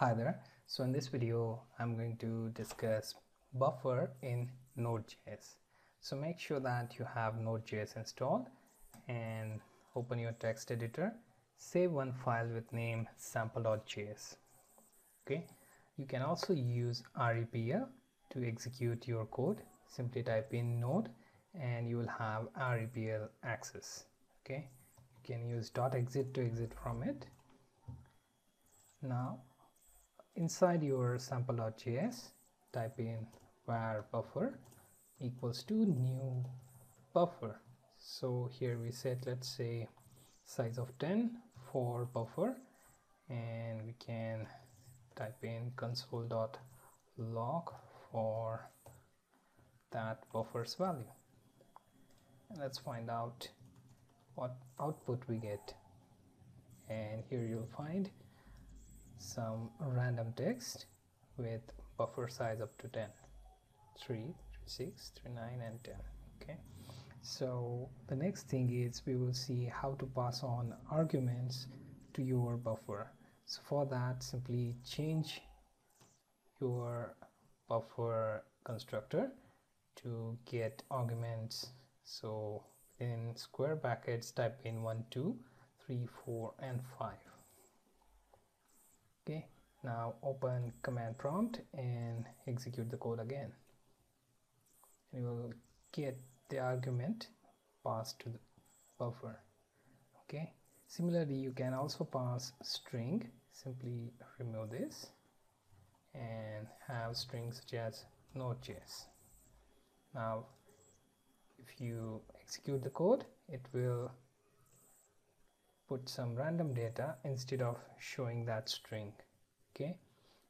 Hi there. So in this video, I'm going to discuss buffer in Node.js. So make sure that you have Node.js installed and open your text editor. Save one file with name sample.js. Okay. You can also use REPL to execute your code. Simply type in node and you will have REPL access. Okay. You can use .exit to exit from it. Now inside your sample.js type in var buffer equals to new buffer. So here we set let's say size of 10 for buffer and we can type in console.log for that buffer's value. And let's find out what output we get. And here you'll find some random text with buffer size up to 10 3 3 6 3 9 and 10 okay? So the next thing is we will see how to pass on arguments to your buffer. So for that simply change your buffer constructor to get arguments. So in square brackets type in 1 2 3 4 and 5 okay now open command prompt and execute the code again. And you will get the argument passed to the buffer. Okay similarly you can also pass string. Simply remove this and have strings such as node.js now if you execute the code it will put some random data instead of showing that string okay?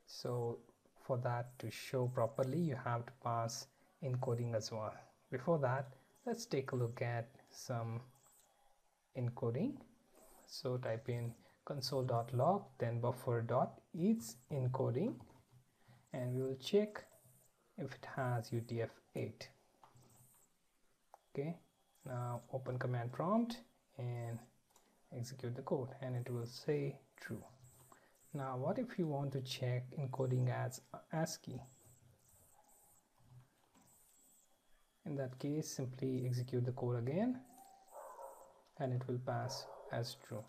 So for that to show properly you have to pass encoding as well. Before that let's take a look at some encoding. So type in console.log then buffer.eats encoding and we will check if it has UTF-8 okay now open command prompt and execute the code and it will say true. Now what if you want to check encoding as ASCII? In that case simply execute the code again and it will pass as true.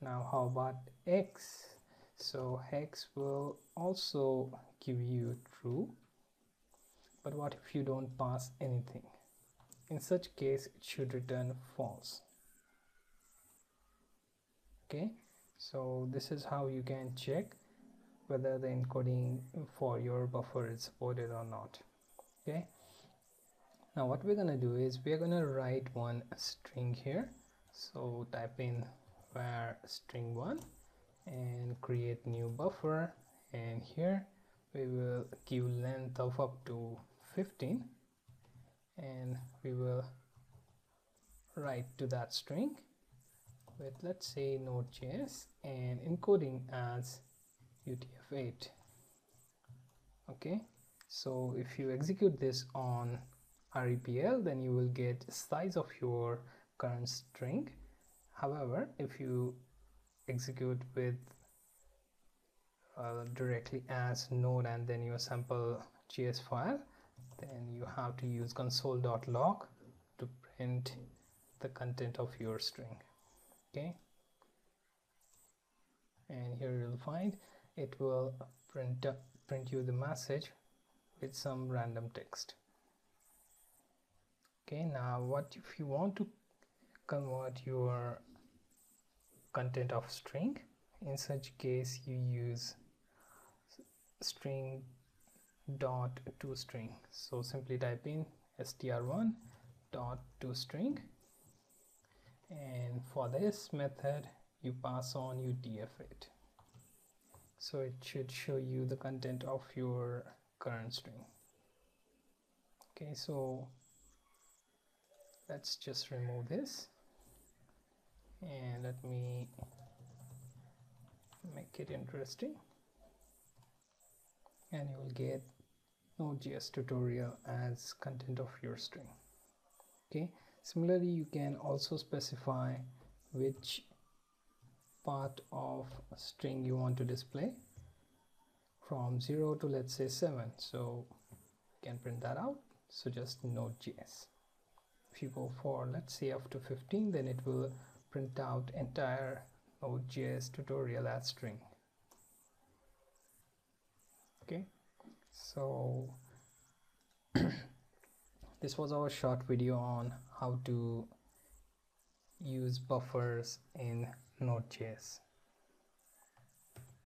Now how about hex? So hex will also give you true but what if you don't pass anything? In such case it should return false okay so this is how you can check whether the encoding for your buffer is supported or not. Okay now what we're gonna do is we're gonna write one string here. So type in var string one and create new buffer. And here we will give length of up to 15 and we will write to that string with let's say node.js and encoding as UTF-8 okay? So if you execute this on REPL then you will get size of your current string. However if you execute with uh, directly as node and then your sample js file then you have to use console.log to print the content of your string okay. And here you'll find it will print up, print you the message with some random text. Okay now what if you want to convert your content of string? In such case you use string dot to string. So simply type in str1 dot to string and for this method you pass on UTF-8 so it should show you the content of your current string. Okay so let's just remove this. And let me make it interesting. And you will get Node.js tutorial as content of your string. Okay similarly you can also specify which part of string you want to display from 0 to let's say 7 so you can print that out. So just node.js if you go for let's say up to 15 then it will print out entire node.js tutorial as string. Okay? So this was our short video on how to use buffers in node.js